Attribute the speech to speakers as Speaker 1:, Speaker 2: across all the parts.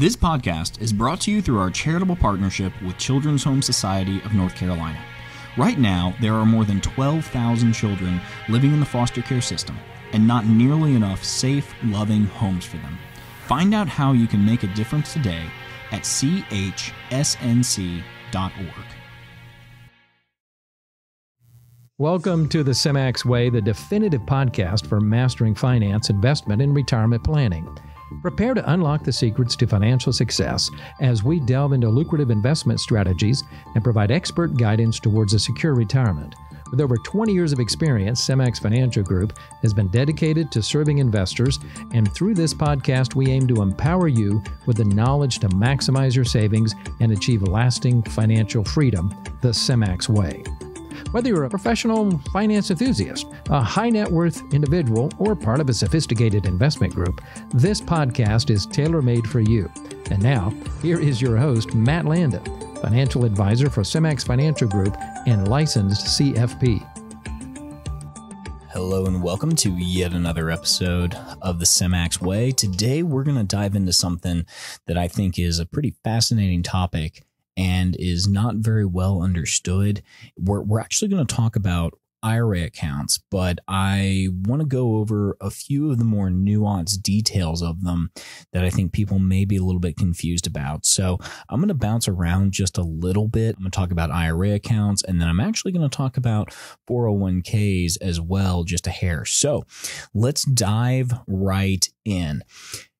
Speaker 1: This podcast is brought to you through our charitable partnership with Children's Home Society of North Carolina. Right now, there are more than 12,000 children living in the foster care system and not nearly enough safe, loving homes for them. Find out how you can make a difference today at chsnc.org.
Speaker 2: Welcome to the Semmax Way, the definitive podcast for mastering finance, investment, and retirement planning. Prepare to unlock the secrets to financial success as we delve into lucrative investment strategies and provide expert guidance towards a secure retirement. With over 20 years of experience, Semmax Financial Group has been dedicated to serving investors, and through this podcast, we aim to empower you with the knowledge to maximize your savings and achieve lasting financial freedom the Semmax way. Whether you're a professional finance enthusiast, a high net worth individual, or part of a sophisticated investment group, this podcast is tailor made for you. And now, here is your host, Matt Landon, financial advisor for Semmax Financial Group and licensed CFP.
Speaker 1: Hello and welcome to yet another episode of the Semmax Way. Today we're going to dive into something that I think is a pretty fascinating topic and is not very well understood. We're, we're actually going to talk about IRA accounts, but I want to go over a few of the more nuanced details of them that I think people may be a little bit confused about. So I'm going to bounce around just a little bit. I'm going to talk about IRA accounts, and then I'm actually going to talk about 401ks as well, just a hair. So let's dive right in.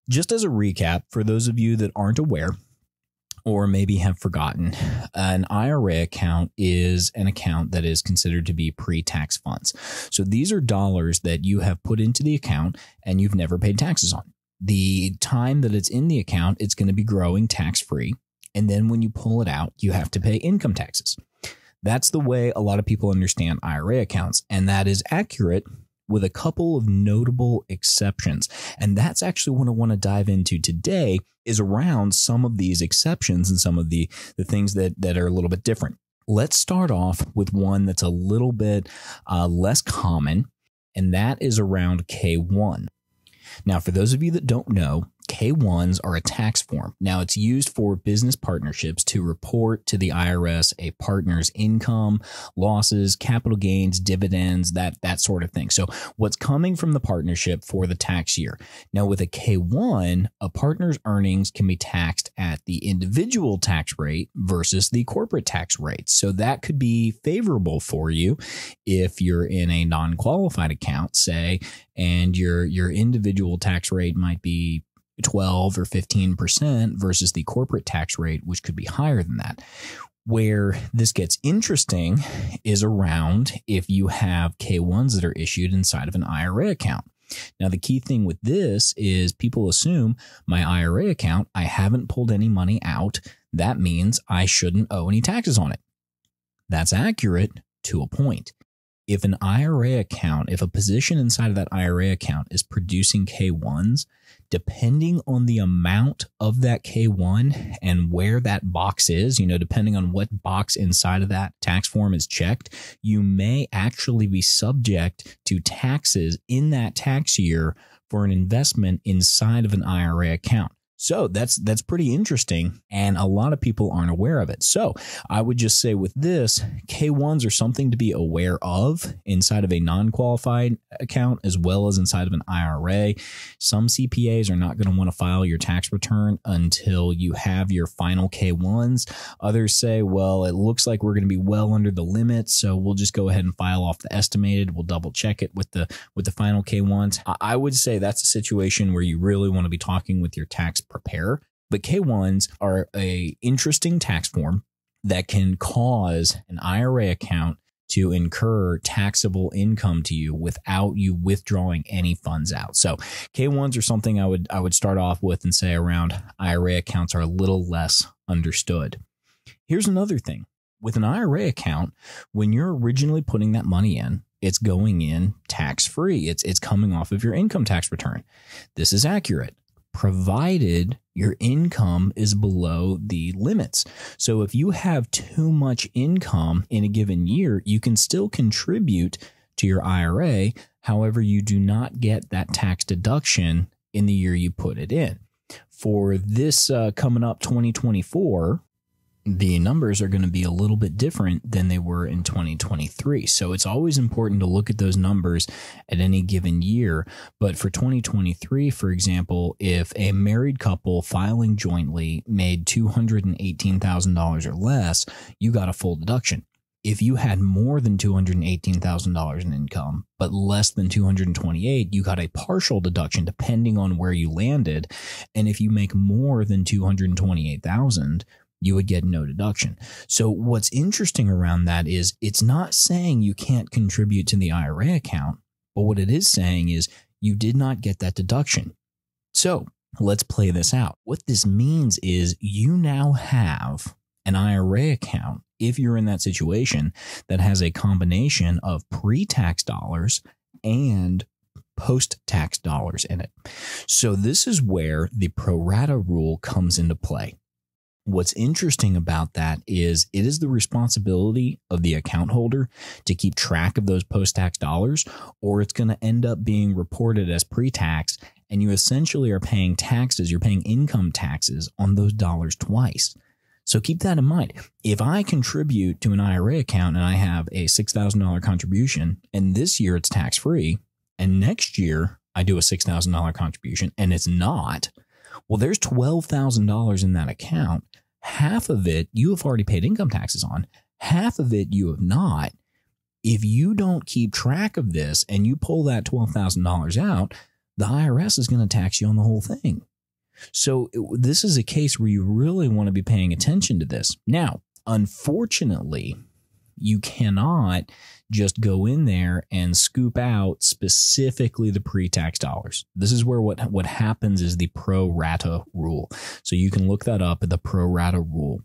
Speaker 1: Just as a recap, for those of you that aren't aware, or maybe have forgotten, an IRA account is an account that is considered to be pre tax funds. So these are dollars that you have put into the account and you've never paid taxes on. The time that it's in the account, it's going to be growing tax free. And then when you pull it out, you have to pay income taxes. That's the way a lot of people understand IRA accounts. And that is accurate with a couple of notable exceptions. And that's actually what I want to dive into today is around some of these exceptions and some of the, the things that, that are a little bit different. Let's start off with one that's a little bit uh, less common, and that is around K1. Now, for those of you that don't know, K1s are a tax form. Now, it's used for business partnerships to report to the IRS a partner's income, losses, capital gains, dividends, that, that sort of thing. So, what's coming from the partnership for the tax year. Now, with a K1, a partner's earnings can be taxed at the individual tax rate versus the corporate tax rate. So, that could be favorable for you if you're in a non qualified account, say, and your, your individual tax rate might be 12 or 15% versus the corporate tax rate, which could be higher than that. Where this gets interesting is around if you have K1s that are issued inside of an IRA account. Now, the key thing with this is people assume my IRA account, I haven't pulled any money out. That means I shouldn't owe any taxes on it. That's accurate to a point if an IRA account, if a position inside of that IRA account is producing K1s, depending on the amount of that K1 and where that box is, you know, depending on what box inside of that tax form is checked, you may actually be subject to taxes in that tax year for an investment inside of an IRA account. So that's that's pretty interesting and a lot of people aren't aware of it. So, I would just say with this, K1s are something to be aware of inside of a non-qualified account as well as inside of an IRA. Some CPAs are not going to want to file your tax return until you have your final K1s. Others say, well, it looks like we're going to be well under the limit, so we'll just go ahead and file off the estimated. We'll double check it with the with the final K1s. I would say that's a situation where you really want to be talking with your tax prepare. But K1s are a interesting tax form that can cause an IRA account to incur taxable income to you without you withdrawing any funds out. So K1s are something I would I would start off with and say around IRA accounts are a little less understood. Here's another thing. With an IRA account, when you're originally putting that money in, it's going in tax free. It's it's coming off of your income tax return. This is accurate provided your income is below the limits. So if you have too much income in a given year, you can still contribute to your IRA. However, you do not get that tax deduction in the year you put it in. For this uh, coming up 2024, the numbers are going to be a little bit different than they were in 2023. So it's always important to look at those numbers at any given year. But for 2023, for example, if a married couple filing jointly made $218,000 or less, you got a full deduction. If you had more than $218,000 in income, but less than 228, you got a partial deduction depending on where you landed. And if you make more than 228,000, you would get no deduction. So what's interesting around that is it's not saying you can't contribute to the IRA account, but what it is saying is you did not get that deduction. So let's play this out. What this means is you now have an IRA account if you're in that situation that has a combination of pre-tax dollars and post-tax dollars in it. So this is where the pro rata rule comes into play. What's interesting about that is it is the responsibility of the account holder to keep track of those post tax dollars, or it's going to end up being reported as pre tax, and you essentially are paying taxes, you're paying income taxes on those dollars twice. So keep that in mind. If I contribute to an IRA account and I have a $6,000 contribution, and this year it's tax free, and next year I do a $6,000 contribution and it's not, well, there's $12,000 in that account half of it you have already paid income taxes on, half of it you have not. If you don't keep track of this and you pull that $12,000 out, the IRS is going to tax you on the whole thing. So, this is a case where you really want to be paying attention to this. Now, unfortunately, you cannot just go in there and scoop out specifically the pre-tax dollars. This is where what what happens is the pro rata rule. So you can look that up at the pro rata rule.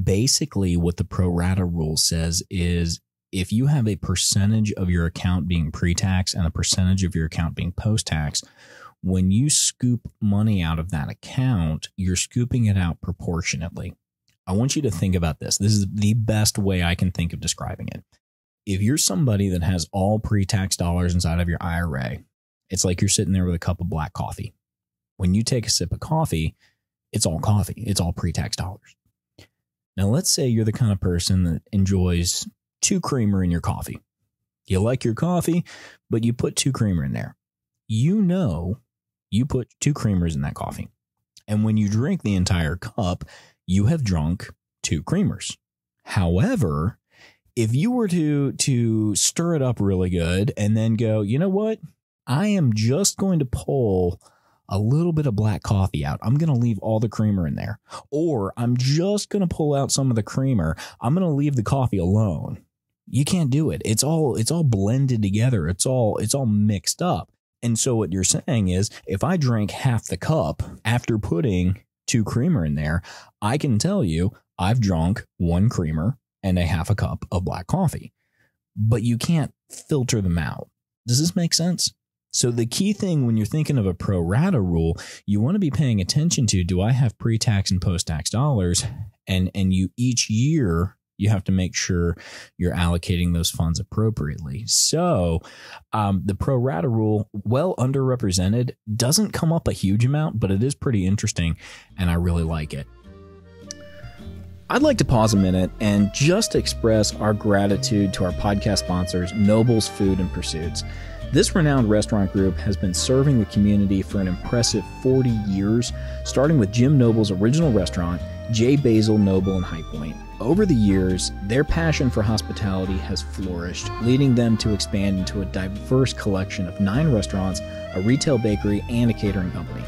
Speaker 1: Basically what the pro rata rule says is if you have a percentage of your account being pre-tax and a percentage of your account being post-tax, when you scoop money out of that account, you're scooping it out proportionately. I want you to think about this. This is the best way I can think of describing it if you're somebody that has all pre-tax dollars inside of your IRA, it's like you're sitting there with a cup of black coffee. When you take a sip of coffee, it's all coffee. It's all pre-tax dollars. Now, let's say you're the kind of person that enjoys two creamer in your coffee. You like your coffee, but you put two creamer in there. You know you put two creamers in that coffee. And when you drink the entire cup, you have drunk two creamers. However, if you were to to stir it up really good and then go, you know what? I am just going to pull a little bit of black coffee out. I'm going to leave all the creamer in there. Or I'm just going to pull out some of the creamer. I'm going to leave the coffee alone. You can't do it. It's all it's all blended together. It's all it's all mixed up. And so what you're saying is if I drank half the cup after putting two creamer in there, I can tell you I've drunk one creamer and a half a cup of black coffee. But you can't filter them out. Does this make sense? So the key thing when you're thinking of a pro rata rule, you want to be paying attention to do I have pre-tax and post-tax dollars and and you each year you have to make sure you're allocating those funds appropriately. So, um, the pro rata rule, well underrepresented, doesn't come up a huge amount, but it is pretty interesting, and I really like it. I'd like to pause a minute and just express our gratitude to our podcast sponsors, Nobles Food and Pursuits. This renowned restaurant group has been serving the community for an impressive 40 years, starting with Jim Noble's original restaurant, J. Basil Noble in High Point. Over the years, their passion for hospitality has flourished, leading them to expand into a diverse collection of nine restaurants, a retail bakery, and a catering company.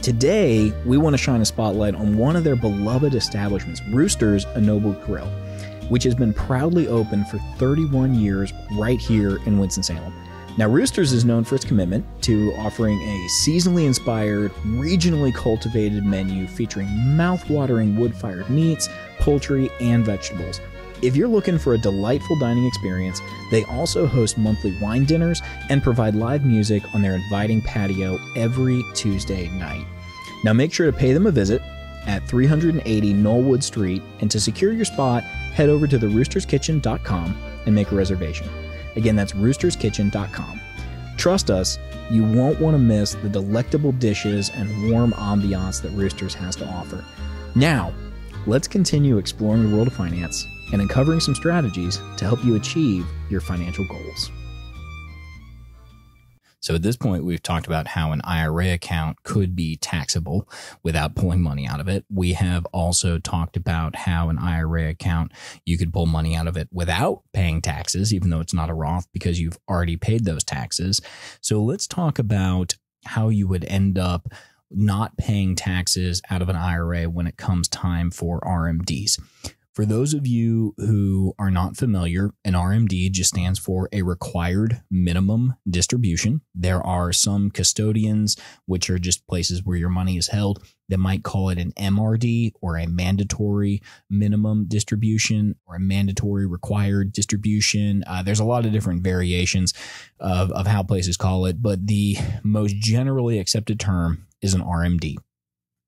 Speaker 1: Today, we want to shine a spotlight on one of their beloved establishments, Roosters Noble Grill, which has been proudly open for 31 years right here in Winston-Salem. Now, Roosters is known for its commitment to offering a seasonally inspired, regionally cultivated menu featuring mouth-watering wood-fired meats, poultry, and vegetables. If you're looking for a delightful dining experience, they also host monthly wine dinners and provide live music on their inviting patio every Tuesday night. Now make sure to pay them a visit at 380 Knollwood Street, and to secure your spot, head over to theroosterskitchen.com and make a reservation. Again, that's roosterskitchen.com. Trust us, You won't want to miss the delectable dishes and warm ambiance that Roosters has to offer. Now, let's continue exploring the world of finance and uncovering some strategies to help you achieve your financial goals. So at this point, we've talked about how an IRA account could be taxable without pulling money out of it. We have also talked about how an IRA account, you could pull money out of it without paying taxes, even though it's not a Roth because you've already paid those taxes. So let's talk about how you would end up not paying taxes out of an IRA when it comes time for RMDs. For those of you who are not familiar, an RMD just stands for a required minimum distribution. There are some custodians, which are just places where your money is held, that might call it an MRD or a mandatory minimum distribution or a mandatory required distribution. Uh, there's a lot of different variations of, of how places call it, but the most generally accepted term is an RMD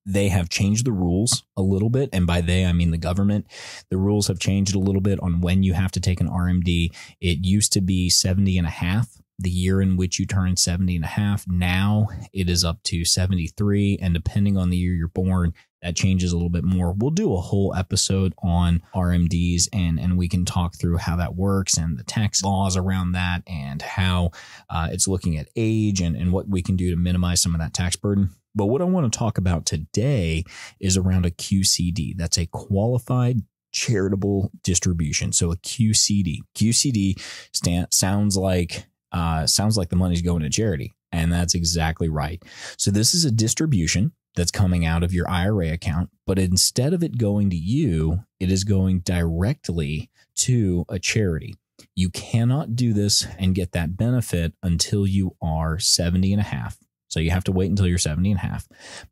Speaker 1: they have changed the rules a little bit. And by they, I mean the government. The rules have changed a little bit on when you have to take an RMD. It used to be 70 and a half the year in which you turn 70 and a half. Now it is up to 73. And depending on the year you're born, that changes a little bit more. We'll do a whole episode on RMDs and, and we can talk through how that works and the tax laws around that and how uh, it's looking at age and, and what we can do to minimize some of that tax burden. But what I want to talk about today is around a QCD. That's a qualified charitable distribution. So a QCD. QCD stand, sounds like uh, sounds like the money's going to charity, and that's exactly right. So this is a distribution that's coming out of your IRA account, but instead of it going to you, it is going directly to a charity. You cannot do this and get that benefit until you are 70 and a half so you have to wait until you're 70 and a half.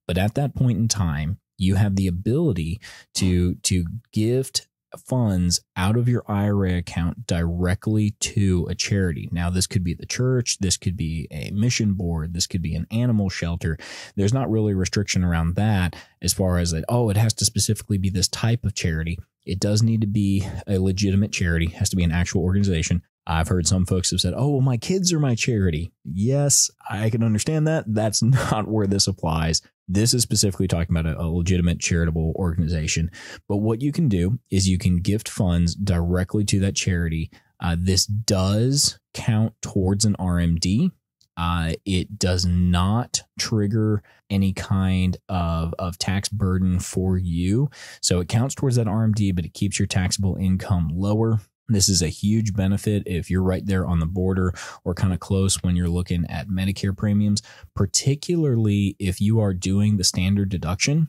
Speaker 1: But at that point in time, you have the ability to to gift funds out of your IRA account directly to a charity. Now, this could be the church, this could be a mission board, this could be an animal shelter. There's not really a restriction around that as far as that, oh, it has to specifically be this type of charity. It does need to be a legitimate charity, has to be an actual organization. I've heard some folks have said, oh, well, my kids are my charity. Yes, I can understand that. That's not where this applies. This is specifically talking about a, a, legitimate charitable organization. But what you can do is you can gift funds directly to that charity. Uh, this does count towards an RMD. Uh, it does not trigger any kind of, of tax burden for you. So it counts towards that RMD, but it keeps your taxable income lower. This is a huge benefit if you're right there on the border or kind of close when you're looking at Medicare premiums, particularly if you are doing the standard deduction.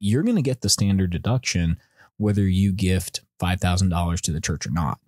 Speaker 1: You're going to get the standard deduction whether you gift $5,000 to the church or not.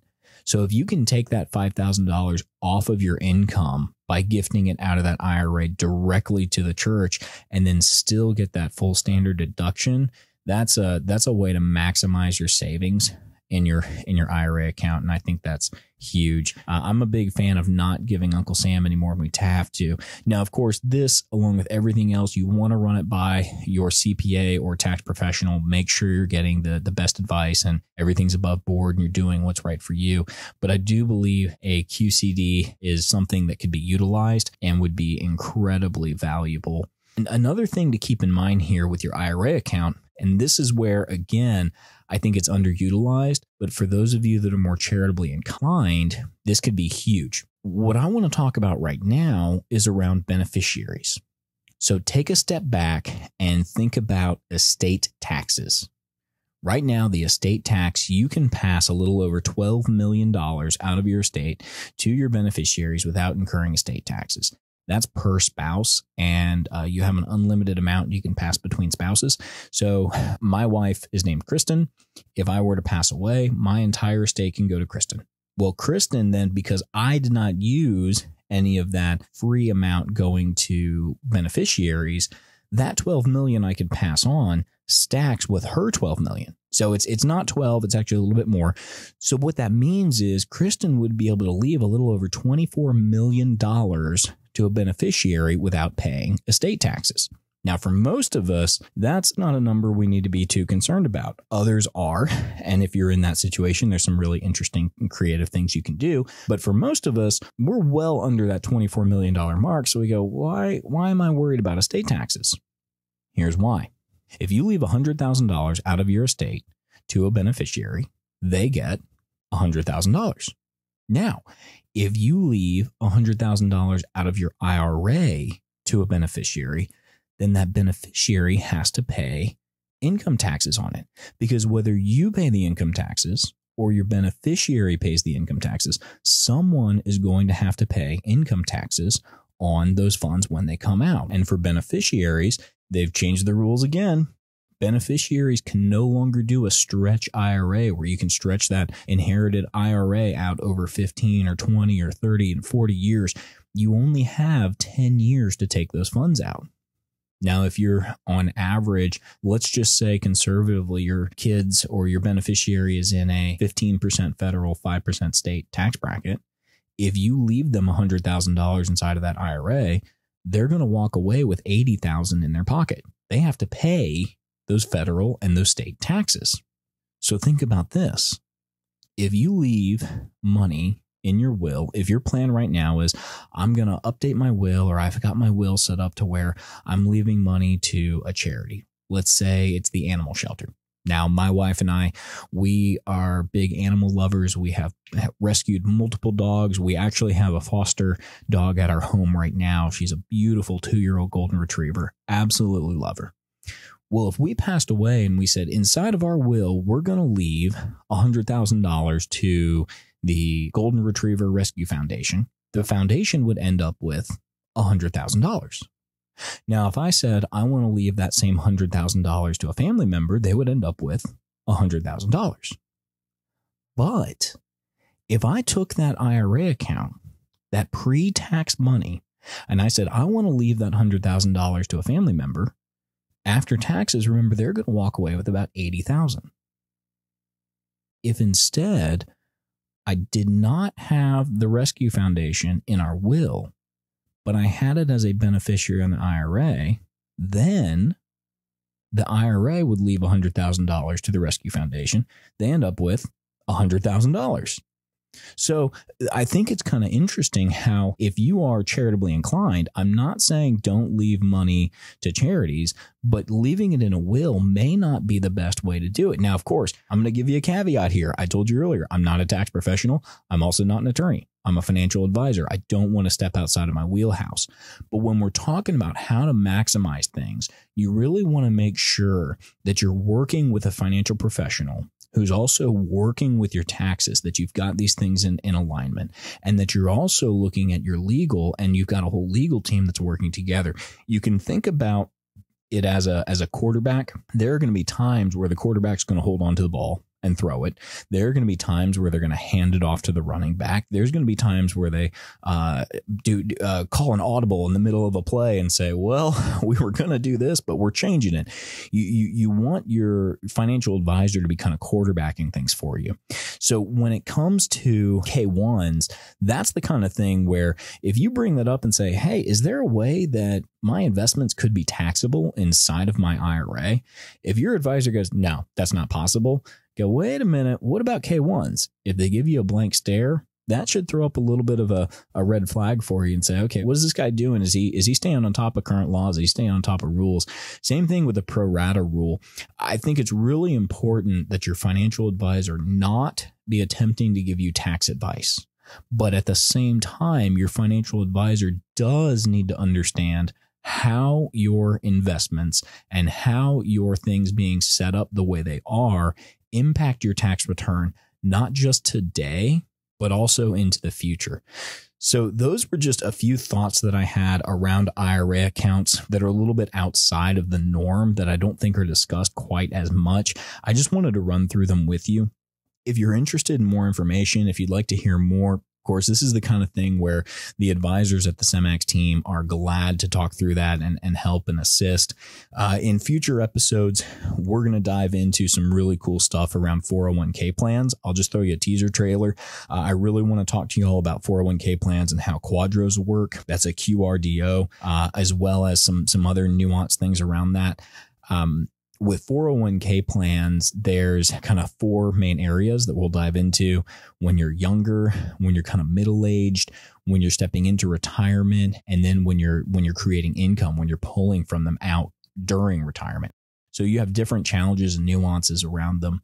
Speaker 1: So if you can take that $5,000 off of your income by gifting it out of that IRA directly to the church and then still get that full standard deduction, that's a that's a way to maximize your savings in your in your IRA account, and I think that's huge. Uh, I'm a big fan of not giving Uncle Sam any more than we have to. Now, of course, this along with everything else, you want to run it by your CPA or tax professional. Make sure you're getting the the best advice and everything's above board and you're doing what's right for you. But I do believe a QCD is something that could be utilized and would be incredibly valuable. And another thing to keep in mind here with your IRA account, and this is where again I think it's underutilized. But for those of you that are more charitably inclined, this could be huge. What I want to talk about right now is around beneficiaries. So take a step back and think about estate taxes. Right now, the estate tax, you can pass a little over $12 million out of your estate to your beneficiaries without incurring estate taxes. That's per spouse, and uh, you have an unlimited amount you can pass between spouses. So, my wife is named Kristen. If I were to pass away, my entire estate can go to Kristen. Well, Kristen, then, because I did not use any of that free amount going to beneficiaries, that 12 million I could pass on stacks with her 12 million. So it's it's not 12, it's actually a little bit more. So what that means is Kristen would be able to leave a little over 24 million dollars to a beneficiary without paying estate taxes. Now, for most of us, that's not a number we need to be too concerned about. Others are. And if you're in that situation, there's some really interesting and creative things you can do. But for most of us, we're well under that $24 million mark. So we go, why, why am I worried about estate taxes? Here's why. If you leave $100,000 out of your estate to a beneficiary, they get $100,000. Now, if you leave $100,000 out of your IRA to a beneficiary, then that beneficiary has to pay income taxes on it. Because whether you pay the income taxes or your beneficiary pays the income taxes, someone is going to have to pay income taxes on those funds when they come out. And for beneficiaries, they've changed the rules again. Beneficiaries can no longer do a stretch IRA where you can stretch that inherited IRA out over 15 or 20 or 30 and 40 years. You only have 10 years to take those funds out. Now, if you're on average, let's just say conservatively, your kids or your beneficiary is in a 15% federal, 5% state tax bracket. If you leave them $100,000 inside of that IRA, they're going to walk away with 80,000 in their pocket. They have to pay those federal and those state taxes. So think about this. If you leave money in your will, if your plan right now is, I'm going to update my will or I've got my will set up to where I'm leaving money to a charity, let's say it's the animal shelter. Now, my wife and I, we are big animal lovers. We have rescued multiple dogs. We actually have a foster dog at our home right now. She's a beautiful two year old golden retriever. Absolutely love her. Well, if we passed away and we said inside of our will, we're going to leave $100,000 to the Golden Retriever Rescue Foundation, the foundation would end up with $100,000. Now, if I said I want to leave that same $100,000 to a family member, they would end up with $100,000. But if I took that IRA account, that pre tax money, and I said, I want to leave that $100,000 to a family member, after taxes, remember, they're going to walk away with about 80000 If instead I did not have the Rescue Foundation in our will, but I had it as a beneficiary on the IRA, then the IRA would leave $100,000 to the Rescue Foundation. They end up with $100,000. So I think it's kind of interesting how if you are charitably inclined, I'm not saying don't leave money to charities, but leaving it in a will may not be the best way to do it. Now, of course, I'm going to give you a caveat here. I told you earlier, I'm not a tax professional. I'm also not an attorney. I'm a financial advisor. I don't want to step outside of my wheelhouse. But when we're talking about how to maximize things, you really want to make sure that you're working with a financial professional who's also working with your taxes, that you've got these things in, in alignment, and that you're also looking at your legal and you've got a whole legal team that's working together. You can think about it as a as a quarterback. There are going to be times where the quarterback's going to hold on to the ball and throw it. There are going to be times where they're going to hand it off to the running back. There's going to be times where they uh, do uh, call an audible in the middle of a play and say, "Well, we were going to do this, but we're changing it." You, you you want your financial advisor to be kind of quarterbacking things for you. So when it comes to K1s, that's the kind of thing where if you bring that up and say, "Hey, is there a way that my investments could be taxable inside of my IRA?" If your advisor goes, "No, that's not possible," go, wait a minute, what about K1s? If they give you a blank stare, that should throw up a little bit of a, a red flag for you and say, okay, what is this guy doing? Is he is he staying on top of current laws? Is he staying on top of rules? Same thing with the pro rata rule. I think it's really important that your financial advisor not be attempting to give you tax advice. But at the same time, your financial advisor does need to understand how your investments and how your things being set up the way they are impact your tax return, not just today, but also into the future. So, those were just a few thoughts that I had around IRA accounts that are a little bit outside of the norm that I don't think are discussed quite as much. I just wanted to run through them with you. If you're interested in more information, if you'd like to hear more, Of course, this is the kind of thing where the advisors at the Semmax team are glad to talk through that and, and help and assist. Uh, in future episodes, we're going to dive into some really cool stuff around 401k plans. I'll just throw you a teaser trailer. Uh, I really want to talk to you all about 401k plans and how QDROs work. That's a QRDO, uh, as well as some some other nuanced things around that. Um, with 401k plans, there's kind of four main areas that we'll dive into when you're younger, when you're kind of middle aged, when you're stepping into retirement, and then when you're when you're creating income, when you're pulling from them out during retirement. So you have different challenges and nuances around them.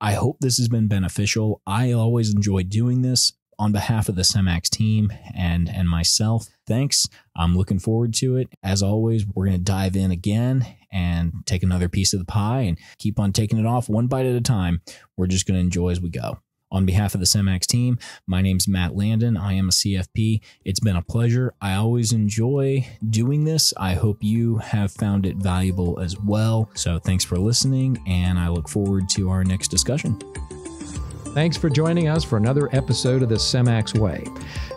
Speaker 1: I hope this has been beneficial. I always enjoy doing this on behalf of the Semmax team and and myself, thanks. I'm looking forward to it. As always, we're going to dive in again and take another piece of the pie and keep on taking it off one bite at a time. We're just going to enjoy as we go. On behalf of the Semmax team, my name's Matt Landon. I am a CFP. It's been a pleasure. I always enjoy doing this. I hope you have found it valuable as well. So thanks for listening, and I look forward to our next discussion.
Speaker 2: Thanks for joining us for another episode of the Semmax Way.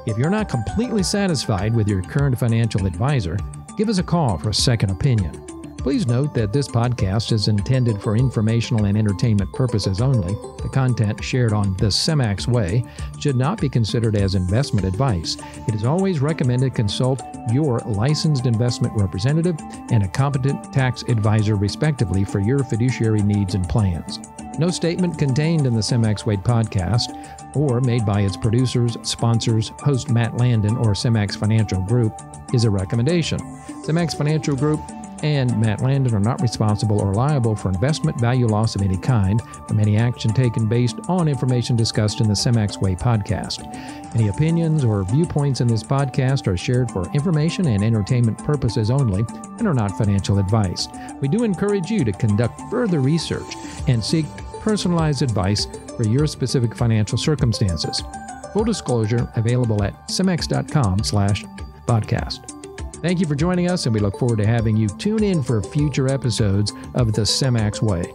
Speaker 2: If you're not completely satisfied with your current financial advisor, give us a call for a second opinion. Please note that this podcast is intended for informational and entertainment purposes only. The content shared on The Semmax Way should not be considered as investment advice. It is always recommended consult your licensed investment representative and a competent tax advisor, respectively, for your fiduciary needs and plans. No statement contained in the Semmax Way podcast or made by its producers, sponsors, host Matt Landon, or Semmax Financial Group is a recommendation. Semmax Financial Group and Matt Landon are not responsible or liable for investment value loss of any kind from any action taken based on information discussed in the Semmax Way podcast. Any opinions or viewpoints in this podcast are shared for information and entertainment purposes only and are not financial advice. We do encourage you to conduct further research and seek personalized advice for your specific financial circumstances. Full disclosure available at semmax.com slash podcast. Thank you for joining us, and we look forward to having you tune in for future episodes of The Semmax Way.